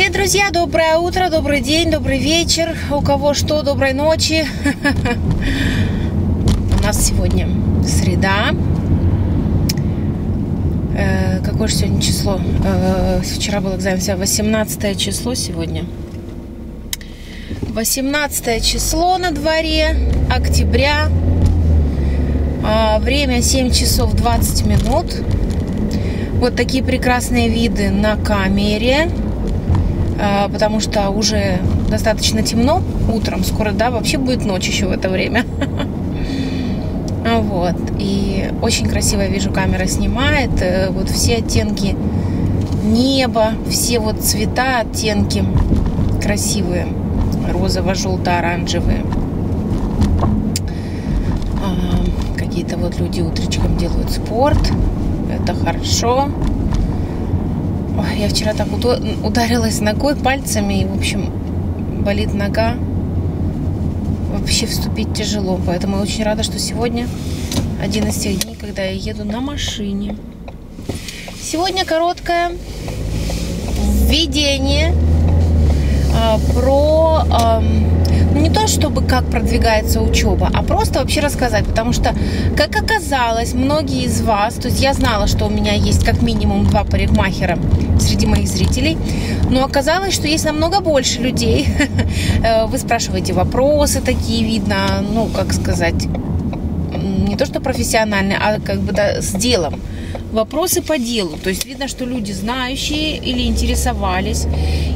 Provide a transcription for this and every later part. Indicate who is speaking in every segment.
Speaker 1: Привет, друзья! Доброе утро, добрый день, добрый вечер. У кого что, доброй ночи. У нас сегодня среда. Э, какое же сегодня число? Э, вчера был экзамен, 18 число сегодня. 18 число на дворе, октября. А, время 7 часов 20 минут. Вот такие прекрасные виды на камере. А, потому что уже достаточно темно утром, скоро, да, вообще будет ночь еще в это время. Вот, и очень красиво, вижу, камера снимает, э, вот все оттенки неба, все вот цвета, оттенки красивые, розово-желто-оранжевые. А, какие-то вот люди утречком делают спорт, это хорошо. Ой, я вчера так ударилась ногой, пальцами, и, в общем, болит нога. Вообще вступить тяжело, поэтому я очень рада, что сегодня один из тех дней, когда я еду на машине. Сегодня короткое введение а, про... А, не то, чтобы как продвигается учеба, а просто вообще рассказать, потому что, как оказалось, многие из вас, то есть я знала, что у меня есть как минимум два парикмахера среди моих зрителей, но оказалось, что есть намного больше людей. Э, вы спрашиваете вопросы такие, видно, ну, как сказать, не то что профессиональные, а как бы да, с делом вопросы по делу. То есть видно, что люди знающие или интересовались,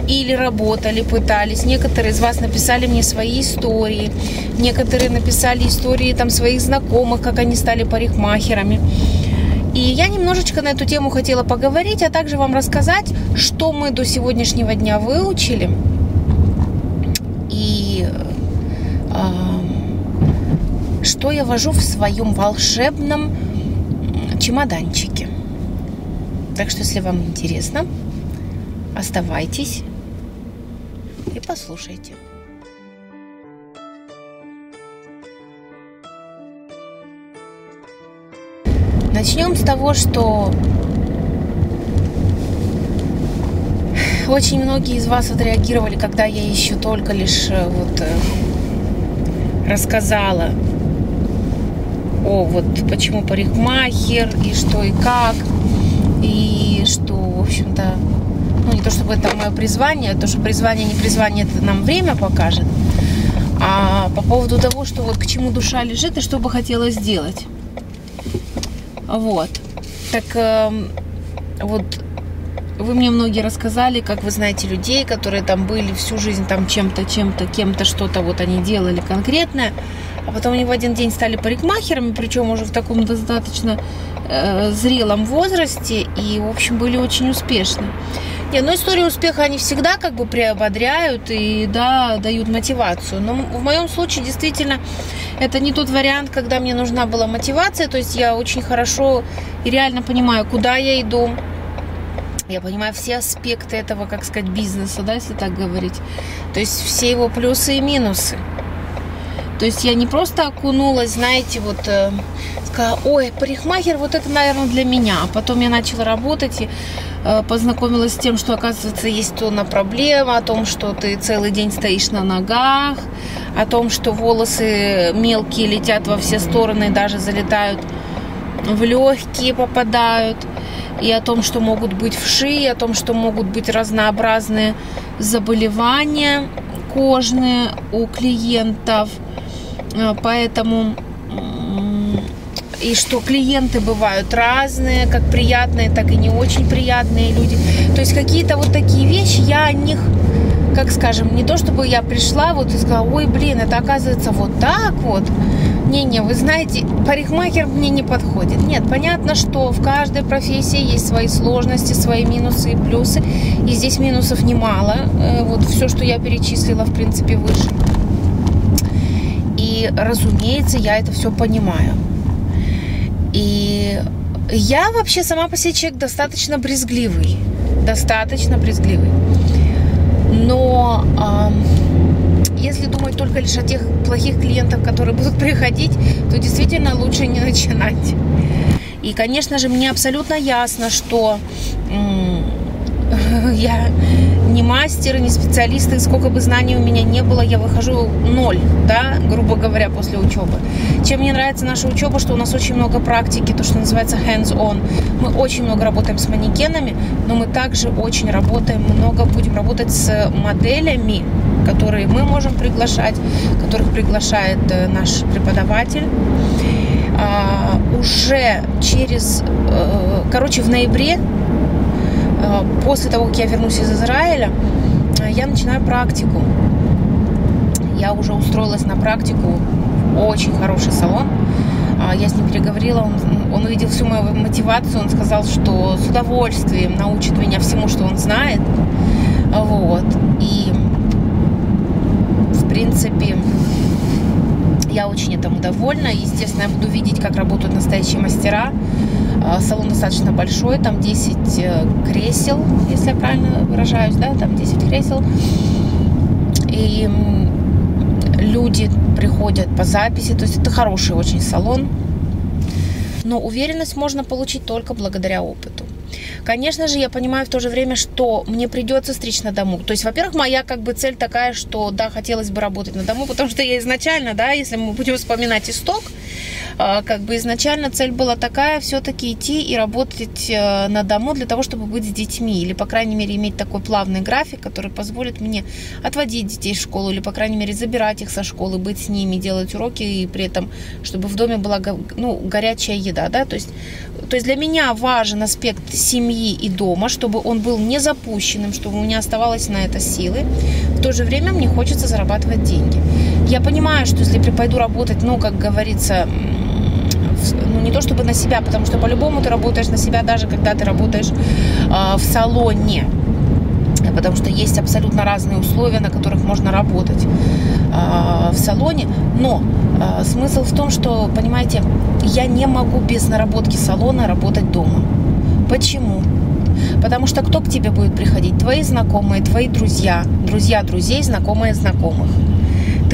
Speaker 1: или работали, пытались. Некоторые из вас написали мне свои истории. Некоторые написали истории там своих знакомых, как они стали парикмахерами. И я немножечко на эту тему хотела поговорить, а также вам рассказать, что мы до сегодняшнего дня выучили. И э, что я вожу в своем волшебном чемоданчике. Так что, если вам интересно, оставайтесь и послушайте. Начнем с того, что очень многие из вас отреагировали, когда я еще только лишь э, вот э, рассказала о вот почему парикмахер и что и как. И что, в общем-то, ну не то чтобы это мое призвание, то что призвание, не призвание, это нам время покажет. А по поводу того, что вот к чему душа лежит и что бы хотела сделать. Вот. Так э, вот вы мне многие рассказали, как вы знаете людей, которые там были всю жизнь там чем-то, чем-то, кем-то что-то вот они делали конкретное а потом они в один день стали парикмахерами, причем уже в таком достаточно э, зрелом возрасте, и, в общем, были очень успешны. Не, ну истории успеха они всегда как бы приободряют и, да, дают мотивацию. Но в моем случае действительно это не тот вариант, когда мне нужна была мотивация, то есть я очень хорошо и реально понимаю, куда я иду, я понимаю все аспекты этого, как сказать, бизнеса, да, если так говорить. То есть все его плюсы и минусы. То есть я не просто окунулась, знаете, вот э, сказала, ой, парикмахер, вот это, наверное, для меня. А потом я начала работать и э, познакомилась с тем, что, оказывается, есть тонна проблема, о том, что ты целый день стоишь на ногах, о том, что волосы мелкие летят во все стороны, даже залетают в легкие, попадают и о том, что могут быть вши, и о том, что могут быть разнообразные заболевания кожные у клиентов – поэтому и что клиенты бывают разные, как приятные, так и не очень приятные люди. То есть какие-то вот такие вещи, я о них, как скажем, не то чтобы я пришла вот и сказала, ой, блин, это оказывается вот так вот. Не-не, вы знаете, парикмахер мне не подходит. Нет, понятно, что в каждой профессии есть свои сложности, свои минусы и плюсы. И здесь минусов немало. Э, вот все, что я перечислила, в принципе, выше разумеется, я это все понимаю. И я вообще сама по себе человек достаточно брезгливый. Достаточно брезгливый. Но э, если думать только лишь о тех плохих клиентах, которые будут приходить, то действительно лучше не начинать. И, конечно же, мне абсолютно ясно, что э, я не, мастер, ни специалист, и сколько бы знаний у меня не было, я выхожу ноль, да, грубо говоря, после учебы. Чем мне нравится наша учеба, что у нас очень много практики, то, что называется hands-on. Мы очень много работаем с манекенами, но мы также очень работаем, много будем работать с моделями, которые мы можем приглашать, которых приглашает э, наш преподаватель. А, уже через, э, короче, в ноябре, после того, как я вернусь из Израиля, я начинаю практику. Я уже устроилась на практику в очень хороший салон. А, я с ним переговорила, он, он увидел всю мою мотивацию, он сказал, что с удовольствием научит меня всему, что он знает. Вот. И принципе, я очень этому довольна. Естественно, я буду видеть, как работают настоящие мастера. А, салон достаточно большой, там 10 э, кресел, если я правильно выражаюсь, да, там 10 кресел. И люди приходят по записи, то есть это хороший очень салон. Но уверенность можно получить только благодаря опыту. Конечно же, я понимаю в то же время, что мне придется стричь на дому. То есть, во-первых, моя как бы цель такая, что да, хотелось бы работать на дому, потому что я изначально, да, если мы будем вспоминать исток, как бы изначально цель была такая, все-таки идти и работать э, на дому для того, чтобы быть с детьми, или, по крайней мере, иметь такой плавный график, который позволит мне отводить детей в школу, или, по крайней мере, забирать их со школы, быть с ними, делать уроки, и при этом, чтобы в доме была ну, горячая еда, да, то есть, то есть для меня важен аспект семьи и дома, чтобы он был не запущенным, чтобы у меня оставалось на это силы. В то же время мне хочется зарабатывать деньги. Я понимаю, что если пойду работать, ну, как говорится, ну, не то чтобы на себя, потому что по-любому ты работаешь на себя, даже когда ты работаешь э, в салоне. Потому что есть абсолютно разные условия, на которых можно работать э, в салоне. Но э, смысл в том, что, понимаете, я не могу без наработки салона работать дома. Почему? Потому что кто к тебе будет приходить? Твои знакомые, твои друзья, друзья друзей, знакомые знакомых.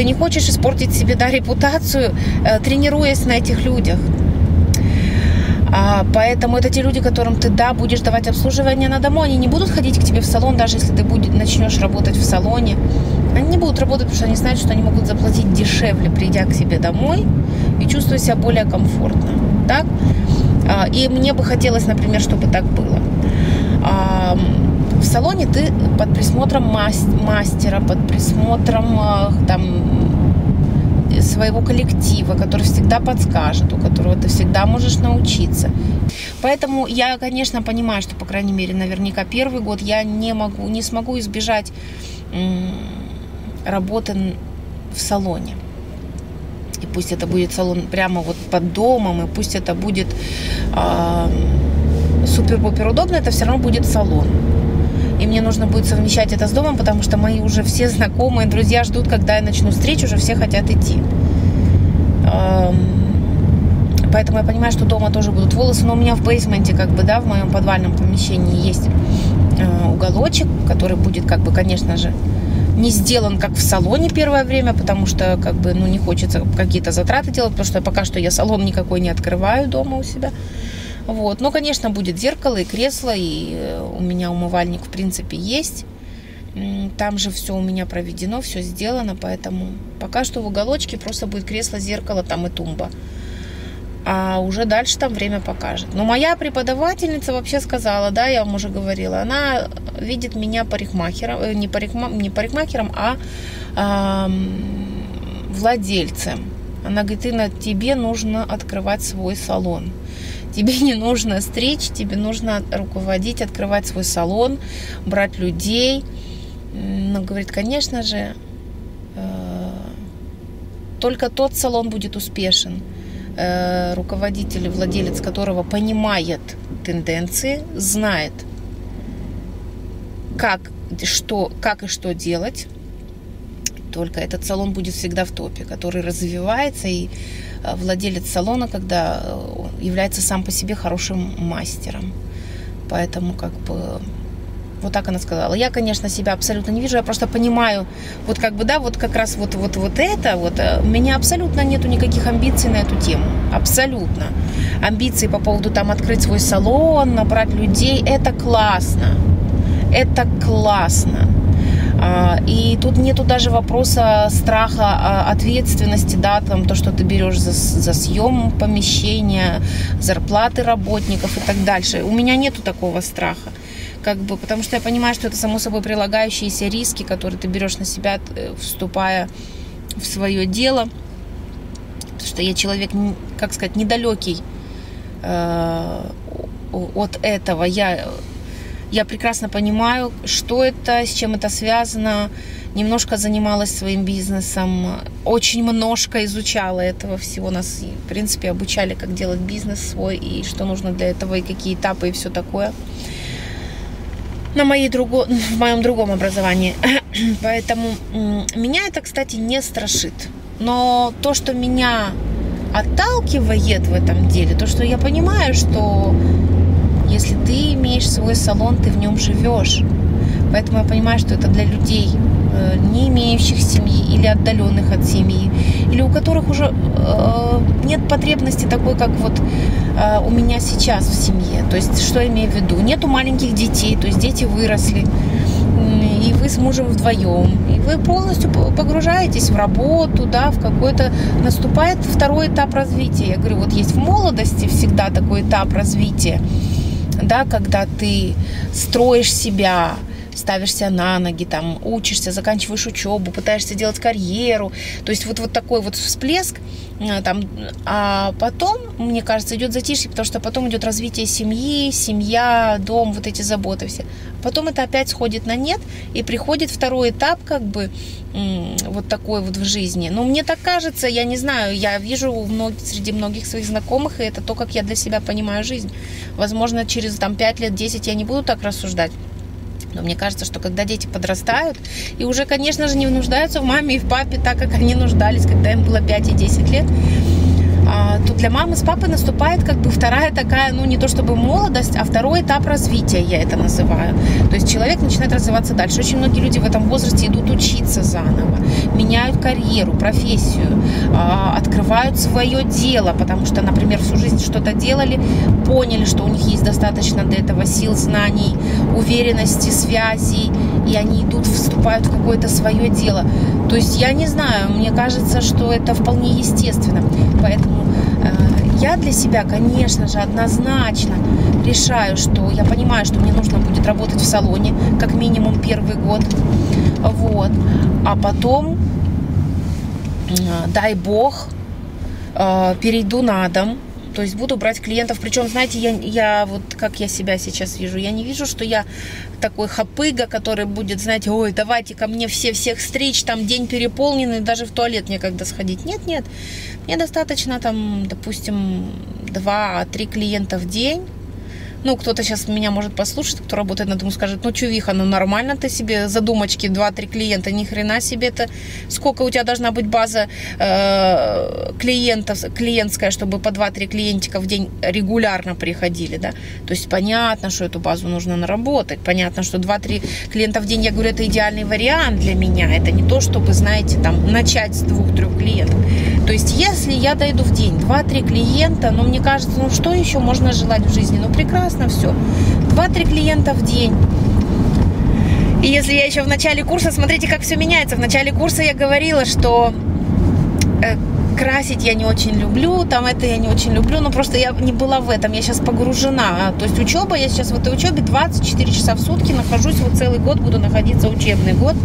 Speaker 1: Ты не хочешь испортить себе да, репутацию, э, тренируясь на этих людях. А, поэтому это те люди, которым ты, да, будешь давать обслуживание на дому. Они не будут ходить к тебе в салон, даже если ты будет, начнешь работать в салоне. Они не будут работать, потому что они знают, что они могут заплатить дешевле, придя к себе домой и чувствуя себя более комфортно. Так? А, и мне бы хотелось, например, чтобы так было. А, в салоне ты под присмотром мастера, под присмотром а, там своего коллектива, который всегда подскажет, у которого ты всегда можешь научиться. Поэтому я, конечно, понимаю, что, по крайней мере, наверняка первый год я не могу, не смогу избежать работы в салоне. И пусть это будет салон прямо вот под домом, и пусть это будет э, супер-пупер удобно, это все равно будет салон. И мне нужно будет совмещать это с домом, потому что мои уже все знакомые, друзья ждут, когда я начну встречу, уже все хотят идти. Поэтому я понимаю, что дома тоже будут волосы. Но у меня в бейсменте, как бы, да, в моем подвальном помещении есть э, уголочек, который будет, как бы, конечно же, не сделан как в салоне первое время, потому что как бы ну не хочется какие-то затраты делать, потому что пока что я салон никакой не открываю дома у себя. Вот. Но, конечно, будет зеркало и кресло, и э, у меня умывальник, в принципе, есть. Там же все у меня проведено, все сделано, поэтому пока что в уголочке просто будет кресло, зеркало, там и тумба. А уже дальше там время покажет. Но моя преподавательница вообще сказала, да, я вам уже говорила, она видит меня парикмахером, э, не, парикма, не парикмахером, а эм, владельцем. Она говорит, Инна, тебе нужно открывать свой салон. Тебе не нужно стричь, тебе нужно руководить, открывать свой салон, брать людей. Но говорит, конечно же, э, только тот салон будет успешен, э, руководитель, владелец которого понимает тенденции, знает, как, что, как и что делать. Только этот салон будет всегда в топе, который развивается и Э, владелец салона, когда э, является сам по себе хорошим мастером. Поэтому как бы вот так она сказала. Я, конечно, себя абсолютно не вижу, я просто понимаю, вот как бы, да, вот как раз вот, вот, вот это, вот, э, у меня абсолютно нету никаких амбиций на эту тему. Абсолютно. Амбиции по поводу там открыть свой салон, набрать людей, это классно. Это классно. А, и тут нету даже вопроса страха а, ответственности, да, там то, что ты берешь за, за съем помещения, зарплаты работников и так дальше. У меня нету такого страха. Как бы, потому что я понимаю, что это само собой прилагающиеся риски, которые ты берешь на себя, э, вступая в свое дело. Потому что я человек, как сказать, недалекий э, от этого. Я я прекрасно понимаю, что это, с чем это связано. Немножко занималась своим бизнесом, очень немножко изучала этого всего. Нас, в принципе, обучали, как делать бизнес свой и что нужно для этого, и какие этапы, и все такое. На моей друго... в моем другом образовании. Поэтому меня это, кстати, не страшит. Но то, что меня отталкивает в этом деле, то, что я понимаю, что свой салон, ты в нем живешь. Поэтому я понимаю, что это для людей, э, не имеющих семьи или отдаленных от семьи, или у которых уже э, нет потребности такой, как вот э, у меня сейчас в семье. То есть, что я имею в виду? Нету маленьких детей, то есть дети выросли, и вы с мужем вдвоем, и вы полностью погружаетесь в работу, да, в какой-то... Наступает второй этап развития. Я говорю, вот есть в молодости всегда такой этап развития, да, когда ты строишь себя, ставишься на ноги, там, учишься, заканчиваешь учебу, пытаешься делать карьеру. То есть вот, вот такой вот всплеск. Э, там, а потом, мне кажется, идет затишье, потому что потом идет развитие семьи, семья, дом, вот эти заботы все. Потом это опять сходит на нет, и приходит второй этап, как бы, вот такой вот в жизни. Но мне так кажется, я не знаю, я вижу мног, среди многих своих знакомых, и это то, как я для себя понимаю жизнь. Возможно, через там 5 лет, 10 я не буду так рассуждать. Но мне кажется, что когда дети подрастают, и уже, конечно же, не нуждаются в маме и в папе так, как они нуждались, когда им было 5 и 10 лет, то для мамы с папой наступает как бы вторая такая, ну не то чтобы молодость, а второй этап развития, я это называю. То есть человек начинает развиваться дальше. Очень многие люди в этом возрасте идут учиться заново, меняют карьеру, профессию, а, открывают свое дело, потому что, например, всю жизнь что-то делали, поняли, что у них есть достаточно для этого сил, знаний, уверенности, связей, и они идут, вступают в какое-то свое дело. То есть я не знаю, мне кажется, что это вполне естественно. Поэтому я для себя, конечно же, однозначно решаю, что я понимаю, что мне нужно будет работать в салоне как минимум первый год. Вот. А потом, э, дай бог, э, перейду на дом то есть буду брать клиентов. Причем, знаете, я, я вот как я себя сейчас вижу, я не вижу, что я такой хапыга, который будет, знаете, ой, давайте ко мне все всех встреч, там день переполненный, даже в туалет некогда сходить. Нет, нет, мне достаточно там, допустим, два-три клиента в день ну, кто-то сейчас меня может послушать, кто работает на дому, скажет, ну, чувиха, ну, нормально ты себе задумочки, 2-3 клиента, ни хрена себе это, сколько у тебя должна быть база э, клиентов, клиентская, чтобы по 2-3 клиентика в день регулярно приходили, да, то есть понятно, что эту базу нужно наработать, понятно, что 2-3 клиента в день, я говорю, это идеальный вариант для меня, это не то, чтобы, знаете, там, начать с двух-трех клиентов, то есть если я дойду в день 2-3 клиента, ну, мне кажется, ну, что еще можно желать в жизни, ну, прекрасно, прекрасно все. Два-три клиента в день. И если я еще в начале курса, смотрите, как все меняется. В начале курса я говорила, что э, красить я не очень люблю, там это я не очень люблю, но просто я не была в этом, я сейчас погружена. То есть учеба, я сейчас в этой учебе 24 часа в сутки нахожусь, вот целый год буду находиться, учебный год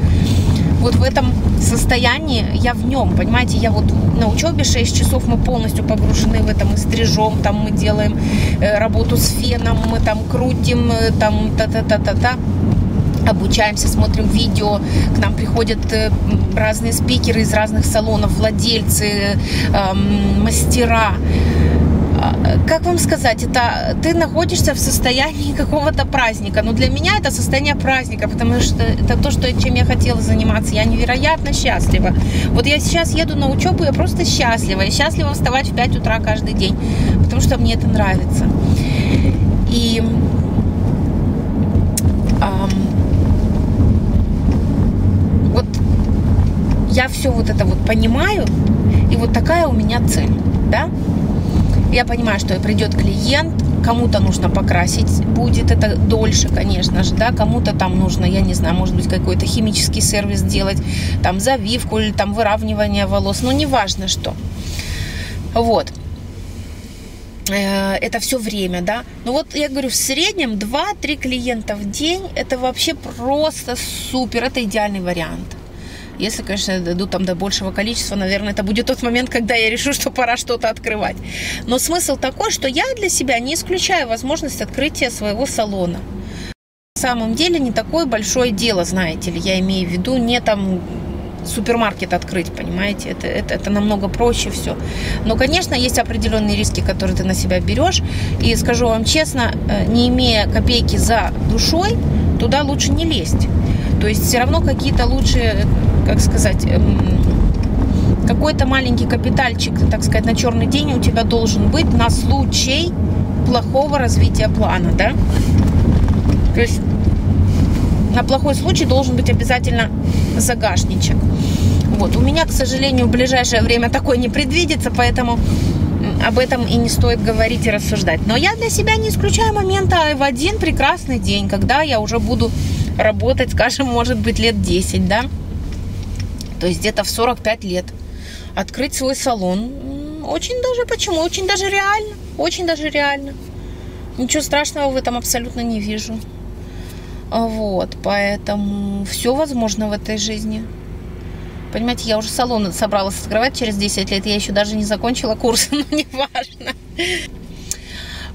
Speaker 1: вот в этом состоянии, я в нем, понимаете, я вот на учебе 6 часов, мы полностью погружены в этом, мы стрижем, там мы делаем э, работу с феном, мы там крутим, э, там та-та-та-та-та обучаемся, смотрим видео, к нам приходят э, разные спикеры из разных салонов, владельцы, эм, мастера. Как вам сказать, это ты находишься в состоянии какого-то праздника. Но для меня это состояние праздника, потому что это то, что, чем я хотела заниматься. Я невероятно счастлива. Вот я сейчас еду на учебу, я просто счастлива. Я счастлива вставать в 5 утра каждый день, потому что мне это нравится. И вот я все вот это вот понимаю, и вот такая у меня цель, да? Я понимаю, что придет клиент, кому-то нужно покрасить будет, это дольше, конечно же, да, кому-то там нужно, я не знаю, может быть, какой-то химический сервис делать, там завивку или там выравнивание волос, ну, неважно что. Вот э, это все время, да. Ну вот я говорю, в среднем 2-3 клиента в день, это вообще просто супер, это идеальный вариант. Если, конечно, дойду там до большего количества, наверное, это будет тот момент, когда я решу, что пора что-то открывать. Но смысл такой, что я для себя не исключаю возможность открытия своего салона. На самом деле не такое большое дело, знаете ли, я имею в виду не там супермаркет открыть, понимаете, это, это, это намного проще все. Но, конечно, есть определенные риски, которые ты на себя берешь. И скажу вам честно, э, не имея копейки за душой, туда лучше не лезть. То есть все равно какие-то лучшие как сказать, эм, какой-то маленький капитальчик, так сказать, на черный день у тебя должен быть на случай плохого развития плана, да? То есть на плохой случай должен быть обязательно загашничек. Вот. У меня, к сожалению, в ближайшее время такое не предвидится, поэтому об этом и не стоит говорить и рассуждать. Но я для себя не исключаю момента в один прекрасный день, когда я уже буду работать, скажем, может быть, лет 10, да, то есть где-то в 45 лет, открыть свой салон. Очень даже, почему? Очень даже реально. Очень даже реально. Ничего страшного в этом абсолютно не вижу. Вот, поэтому все возможно в этой жизни. Понимаете, я уже салон собралась открывать через 10 лет, я еще даже не закончила курс, но не важно.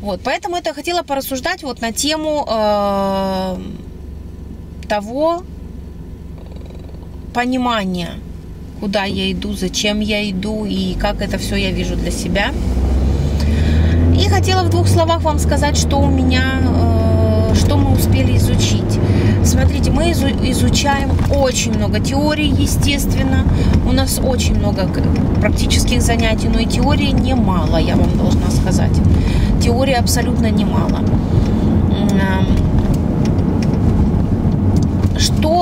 Speaker 1: Вот, поэтому это хотела порассуждать вот на тему э, того, понимание, куда я иду, зачем я иду и как это все я вижу для себя. И хотела в двух словах вам сказать, что у меня, э, что мы успели изучить. Смотрите, мы изучаем очень много теорий, естественно. У нас очень много практических занятий, но и теории немало, я вам должна сказать. Теории абсолютно немало.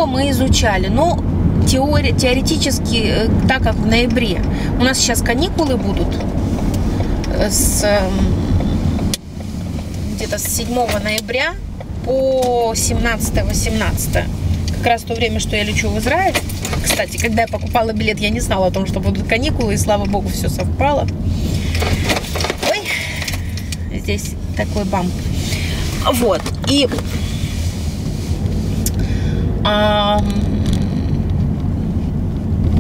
Speaker 1: Мы изучали? Ну, теория, теоретически, э, так как в ноябре у нас сейчас каникулы будут э, с эм, где-то с 7 ноября по 17-18. Как раз то время, что я лечу в Израиль. Кстати, когда я покупала билет, я не знала о том, что будут каникулы, и слава богу, все совпало. Ой, здесь такой бамп. Вот, и...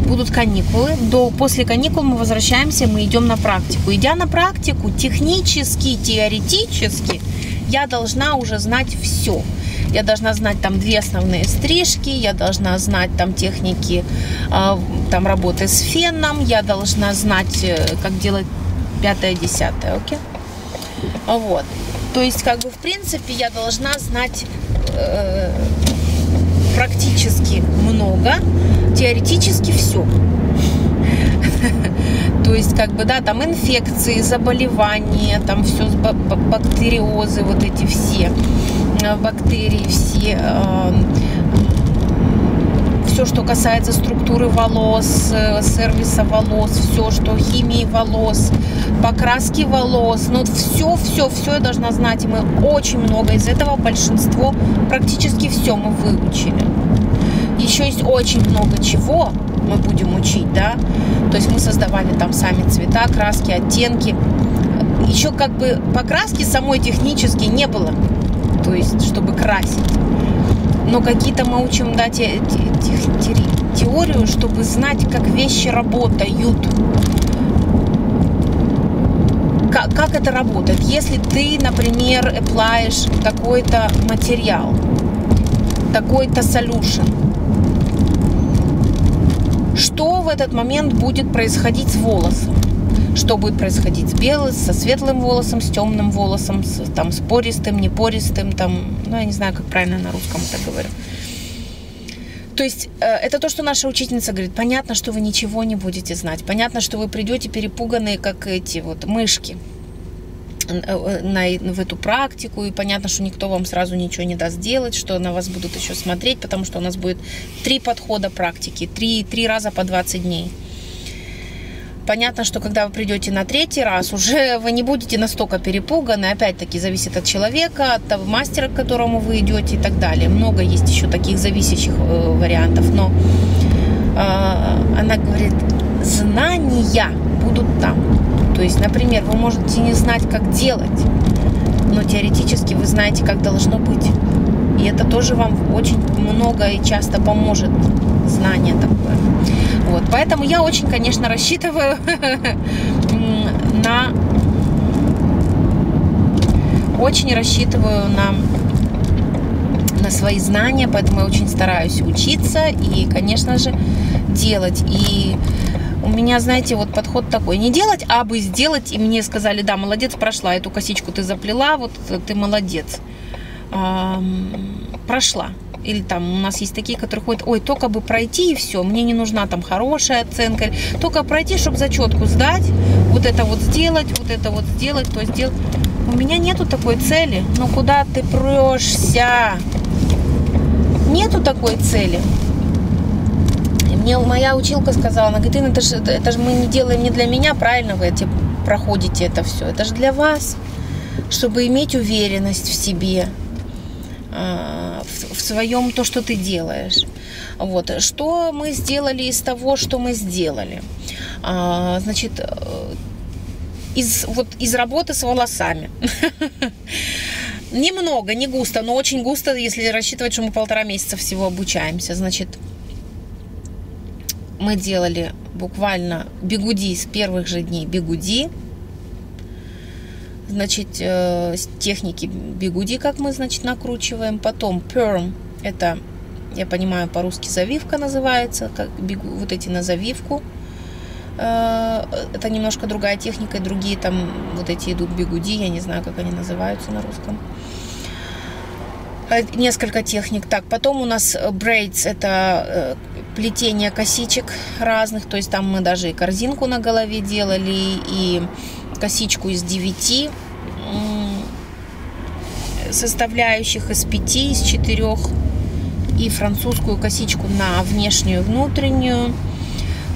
Speaker 1: Будут каникулы. До, после каникул мы возвращаемся, мы идем на практику. Идя на практику, технически, теоретически, я должна уже знать все. Я должна знать там две основные стрижки, я должна знать там техники э, там работы с феном, я должна знать, э, как делать пятое, десятое, окей? Вот. То есть, как бы, в принципе, я должна знать э, практически много, теоретически все. То есть, как бы, да, там инфекции, заболевания, там все, бактериозы, вот эти все э, бактерии, все э, все, что касается структуры волос, э, сервиса волос, все, что химии волос, покраски волос, ну все, все, все я должна знать. И мы очень много из этого, большинство, практически все мы выучили. Еще есть очень много чего мы будем учить, да. То есть мы создавали там сами цвета, краски, оттенки. Еще как бы покраски самой технически не было, то есть чтобы красить. Но какие-то мы учим, да, те, те, те, теорию, чтобы знать, как вещи работают. Как, как это работает? Если ты, например, эплаешь какой-то материал, такой-то solution, что в этот момент будет происходить с волосом? Что будет происходить с белым, со светлым волосом, с темным волосом, с, там, с пористым, непористым, там, ну, я не знаю, как правильно на русском это говорю. То есть э, это то, что наша учительница говорит. Понятно, что вы ничего не будете знать. Понятно, что вы придете перепуганные, как эти вот мышки. Э, на, в эту практику, и понятно, что никто вам сразу ничего не даст делать, что на вас будут еще смотреть, потому что у нас будет три подхода практики, три, три раза по 20 дней. Понятно, что когда вы придете на третий раз, уже вы не будете настолько перепуганы. Опять-таки, зависит от человека, от того мастера, к которому вы идете и так далее. Много есть еще таких зависящих э, вариантов. Но э, она говорит, знания будут там. То есть, например, вы можете не знать, как делать, но теоретически вы знаете, как должно быть. И это тоже вам очень много и часто поможет знание такое. Вот, поэтому я очень, конечно, рассчитываю на очень рассчитываю на на свои знания, поэтому я очень стараюсь учиться и, конечно же, делать. И у меня, знаете, вот подход такой, не делать, а бы сделать, и мне сказали, да, молодец, прошла, эту косичку ты заплела, вот ты молодец. Прошла. Или там у нас есть такие, которые ходят, ой, только бы пройти и все, мне не нужна там хорошая оценка, только пройти, чтобы зачетку сдать, вот это вот сделать, вот это вот сделать, то сделать. У меня нету такой цели. Ну куда ты прешься? Нету такой цели. Мне моя училка сказала, она говорит, это же, это же мы не делаем не для меня, правильно вы эти проходите это все. Это же для вас, чтобы иметь уверенность в себе, а, в своем то, что ты делаешь. Вот. Что мы сделали из того, что мы сделали? А, значит, э, из, вот, из работы с волосами. Немного, не густо, но очень густо, если рассчитывать, что мы полтора месяца всего обучаемся. Значит, мы делали буквально бегуди с первых же дней бегуди. Значит, э, техники бегуди, как мы, значит, накручиваем. Потом perm, это, я понимаю, по-русски завивка называется, как бегу, вот эти на завивку. Э, это немножко другая техника, другие там вот эти идут бегуди, я не знаю, как они называются на русском. Э, несколько техник. Так, потом у нас braids, это плетение косичек разных, то есть там мы даже и корзинку на голове делали, и косичку из 9 составляющих, из 5, из 4, и французскую косичку на внешнюю, внутреннюю.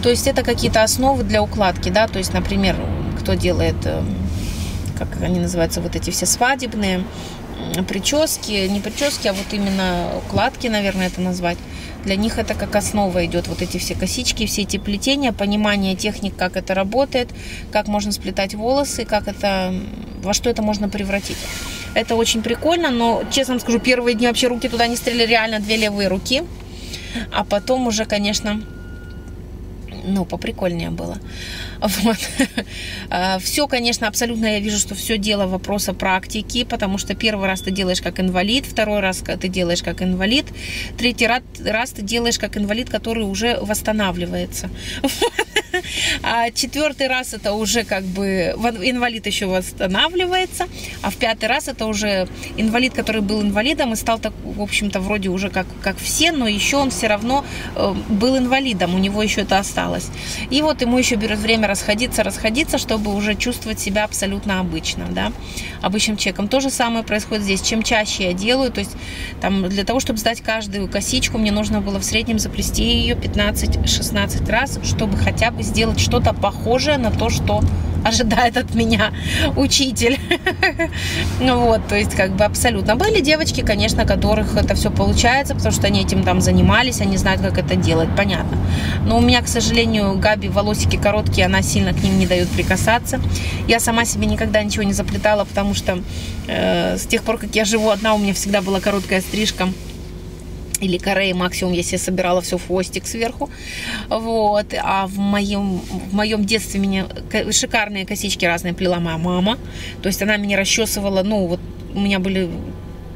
Speaker 1: То есть это какие-то основы для укладки, да, то есть, например, кто делает, э, как они называются, вот эти все свадебные прически, не прически, а вот именно укладки, наверное, это назвать. Для них это как основа идет, вот эти все косички, все эти плетения, понимание техник, как это работает, как можно сплетать волосы, как это, во что это можно превратить. Это очень прикольно, но, честно скажу, первые дни вообще руки туда не стреляли, реально две левые руки. А потом уже, конечно, ну, поприкольнее было. Вот. А, все, конечно, абсолютно я вижу, что все дело вопроса практики, потому что первый раз ты делаешь как инвалид, второй раз ты делаешь как инвалид, третий раз, ты делаешь как инвалид, который уже восстанавливается. А четвертый раз это уже как бы инвалид еще восстанавливается, а в пятый раз это уже инвалид, который был инвалидом и стал так, в общем-то, вроде уже как, как все, но еще он все равно э, был инвалидом, у него еще это осталось. И вот ему еще берет время расходиться, расходиться, чтобы уже чувствовать себя абсолютно обычно, да, обычным человеком. То же самое происходит здесь. Чем чаще я делаю, то есть там для того, чтобы сдать каждую косичку, мне нужно было в среднем заплести ее 15-16 раз, чтобы хотя бы сделать что-то похожее на то, что ожидает от меня учитель. Вот, то есть как бы абсолютно. Были девочки, конечно, которых это все получается, потому что они этим там занимались, они знают, как это делать, понятно. Но у меня, к сожалению, Габи волосики короткие, она сильно к ним не дает прикасаться. Я сама себе никогда ничего не заплетала, потому что э, с тех пор, как я живу одна, у меня всегда была короткая стрижка или корей максимум, если я собирала все хвостик сверху. Вот. А в моем, в моем детстве меня шикарные косички разные плела моя мама. То есть она меня расчесывала, ну, вот у меня были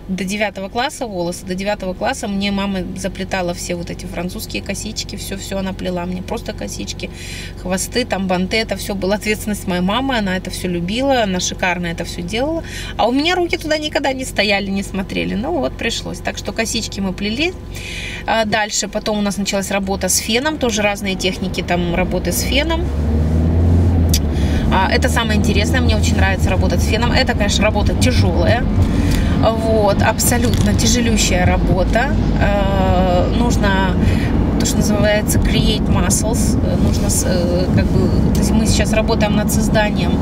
Speaker 1: до девятого класса волосы, до девятого класса мне мама заплетала все вот эти французские косички, все-все она плела мне, просто косички, хвосты, там банты, это все была ответственность моей мамы, она это все любила, она шикарно это все делала, а у меня руки туда никогда не стояли, не смотрели, ну вот пришлось, так что косички мы плели, а дальше потом у нас началась работа с феном, тоже разные техники там работы с феном, а, это самое интересное, мне очень нравится работать с феном. Это, конечно, работа тяжелая. Вот, абсолютно тяжелющая работа. Э, нужно что называется create muscles. Нужно, э, как бы, мы сейчас работаем над созданием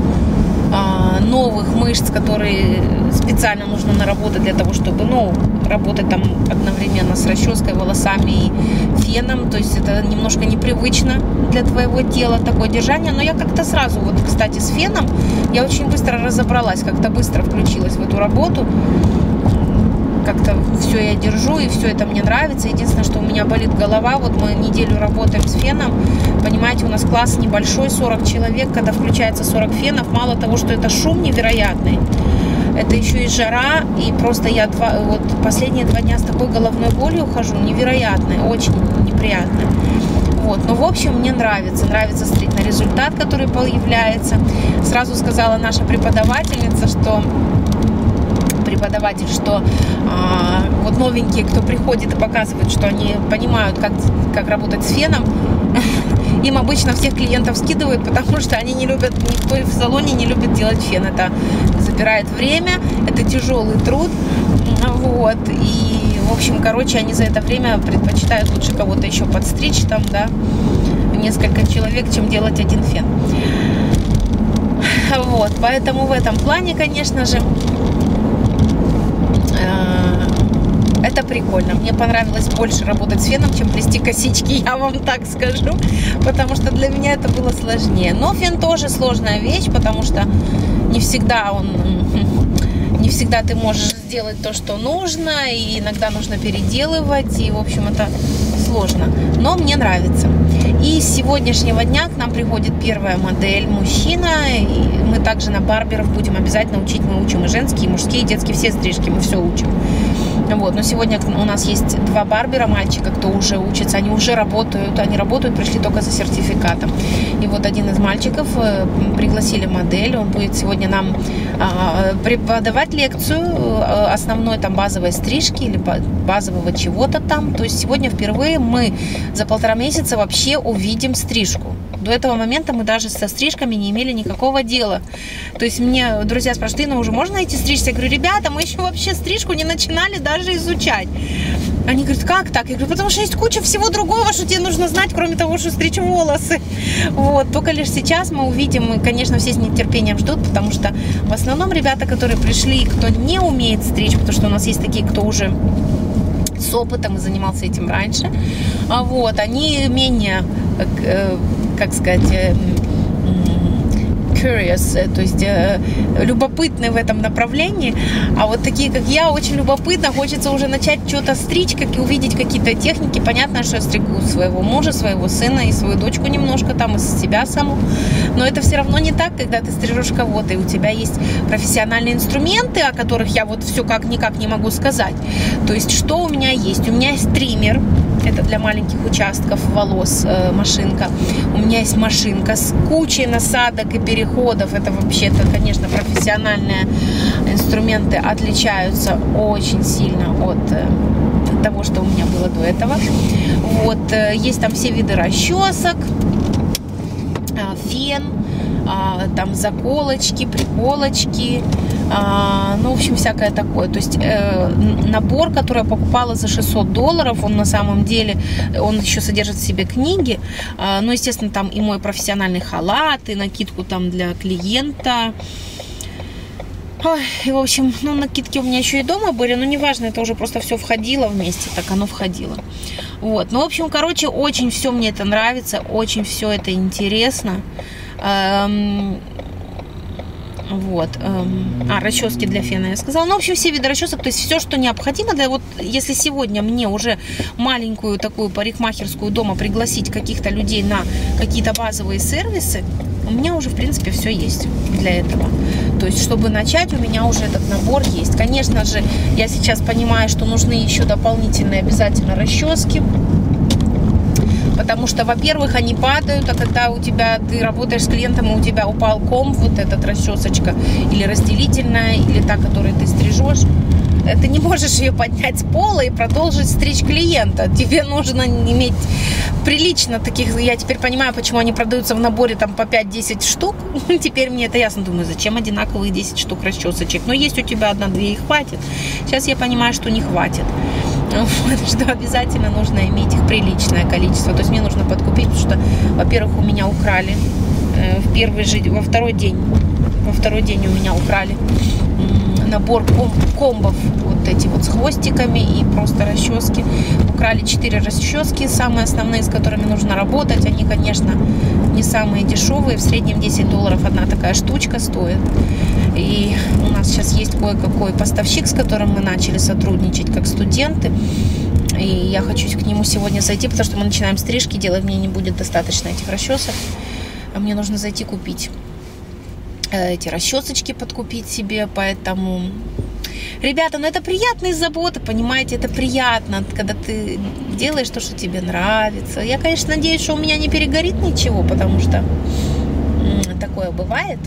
Speaker 1: новых мышц, которые специально нужно наработать для того, чтобы, ну, работать там одновременно с расческой, волосами и феном. То есть это немножко непривычно для твоего тела такое держание. Но я как-то сразу, вот, кстати, с феном я очень быстро разобралась, как-то быстро включилась в эту работу как-то все я держу, и все это мне нравится. Единственное, что у меня болит голова. Вот мы неделю работаем с феном. Понимаете, у нас класс небольшой, 40 человек. Когда включается 40 фенов, мало того, что это шум невероятный, это еще и жара, и просто я два, вот последние два дня с такой головной болью ухожу, невероятной, очень неприятной. Вот. Но, в общем, мне нравится. Нравится смотреть на результат, который появляется. Сразу сказала наша преподавательница, что преподаватель, что а, вот новенькие, кто приходит и показывает, что они понимают, как, как работать с феном, им обычно всех клиентов скидывают, потому что они не любят, никто в салоне не любит делать фен. Это забирает время, это тяжелый труд. Вот. И, в общем, короче, они за это время предпочитают лучше кого-то еще подстричь там, да, несколько человек, чем делать один фен. Вот, поэтому в этом плане, конечно же, Это прикольно. Мне понравилось больше работать с феном, чем плести косички, я вам так скажу. Потому что для меня это было сложнее. Но фен тоже сложная вещь, потому что не всегда он... Не всегда ты можешь сделать то, что нужно, и иногда нужно переделывать, и, в общем, это сложно. Но мне нравится. И с сегодняшнего дня к нам приходит первая модель мужчина. И мы также на барберов будем обязательно учить. Мы учим и женские, и мужские, и детские, все стрижки, мы все учим. Вот. Но сегодня у нас есть два барбера мальчика, кто уже учится, они уже работают, они работают, пришли только за сертификатом. И вот один из мальчиков э, пригласили модель, он будет сегодня нам а, преподавать лекцию э, основной там базовой стрижки или базового чего-то там. То есть сегодня впервые мы за полтора месяца вообще увидим стрижку. До этого момента мы даже со стрижками не имели никакого дела. То есть мне друзья спрашивают, Инна, уже можно идти стричься? Я говорю, ребята, мы еще вообще стрижку не начинали даже изучать. Они говорят, как так? Я говорю, потому что есть куча всего другого, что тебе нужно знать, кроме того, что стричь волосы. Вот. Только лишь сейчас мы увидим, и, конечно, все с нетерпением ждут, потому что в основном ребята, которые пришли, кто не умеет стричь, потому что у нас есть такие, кто уже с опытом и занимался этим раньше, а вот, они менее э, как сказать, э, curious, э, то есть э, любопытны в этом направлении. А вот такие, как я, очень любопытно. Хочется уже начать что-то стричь, как и увидеть какие-то техники. Понятно, что я стригу своего мужа, своего сына и свою дочку немножко там, из себя саму. Но это все равно не так, когда ты стрижешь кого-то, и у тебя есть профессиональные инструменты, о которых я вот все как никак не могу сказать. То есть, что у меня есть? У меня есть триммер, это для маленьких участков волос э, машинка. У меня есть машинка с кучей насадок и переходов. Это вообще-то, конечно, профессиональные инструменты отличаются очень сильно от э, того, что у меня было до этого. Вот, э, есть там все виды расчесок, фен, а, там заколочки, приколочки, а, ну, в общем, всякое такое. То есть э, набор, который я покупала за 600 долларов, он на самом деле, он еще содержит в себе книги, э, ну, естественно, там и мой профессиональный халат, и накидку там для клиента, Ой, и, в общем, ну, накидки у меня еще и дома были, но неважно, это уже просто все входило вместе, так оно входило. Вот, ну, в общем, короче, очень все мне это нравится, очень все это интересно. Эм, вот. Эм, а, расчески для фена я сказала. Ну, в общем, все виды расчесок, то есть все, что необходимо для вот, если сегодня мне уже маленькую такую парикмахерскую дома пригласить каких-то людей на какие-то базовые сервисы, у меня уже, в принципе, все есть для этого. То есть, чтобы начать, у меня уже этот набор есть. Конечно же, я сейчас понимаю, что нужны еще дополнительные обязательно расчески Потому что, во-первых, они падают, а когда у тебя, ты работаешь с клиентом, и у тебя упал ком, вот этот расчесочка, или разделительная, или та, которую ты стрижешь, ты не можешь ее поднять с пола и продолжить стричь клиента. Тебе нужно иметь прилично таких, я теперь понимаю, почему они продаются в наборе там по 5-10 штук. Теперь мне это ясно. Думаю, зачем одинаковые 10 штук расчесочек? Но есть у тебя одна-две и хватит. Сейчас я понимаю, что не хватит. Вот, что обязательно нужно иметь их приличное количество. То есть мне нужно подкупить, потому что, во-первых, у меня украли э, в первый же, во второй день, во второй день у меня украли набор ком комбов вот эти вот с хвостиками и просто расчески. Украли 4 расчески, самые основные, с которыми нужно работать. Они, конечно, не самые дешевые. В среднем 10 долларов одна такая штучка стоит. И у нас сейчас есть кое-какой поставщик, с которым мы начали сотрудничать как студенты. И я хочу к нему сегодня зайти, потому что мы начинаем стрижки делать. Мне не будет достаточно этих расчесок. А мне нужно зайти купить эти расчесочки подкупить себе, поэтому Ребята, ну это приятные заботы, понимаете, это приятно, когда ты делаешь то, что тебе нравится. Я, конечно, надеюсь, что у меня не перегорит ничего, потому что такое бывает,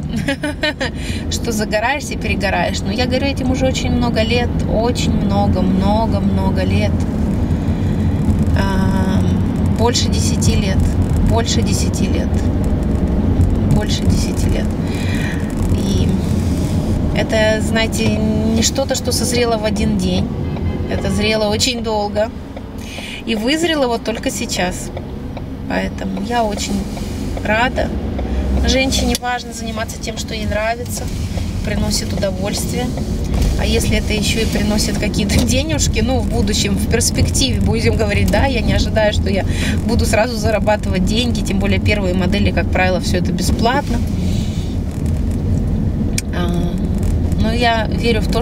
Speaker 1: что загораешься и перегораешь. Но я говорю этим уже очень много лет, очень много, много, много лет. Больше десяти лет, больше десяти лет, больше десяти лет. Это, знаете, не что-то, что созрело в один день. Это зрело очень долго. И вызрело вот только сейчас. Поэтому я очень рада. Женщине важно заниматься тем, что ей нравится, приносит удовольствие. А если это еще и приносит какие-то денежки, ну, в будущем, в перспективе, будем говорить, да, я не ожидаю, что я буду сразу зарабатывать деньги, тем более первые модели, как правило, все это бесплатно. Но я верю в то,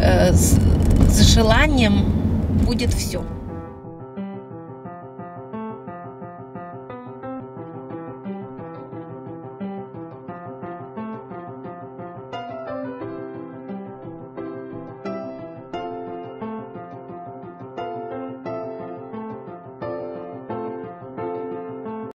Speaker 1: э, с, с желанием будет все.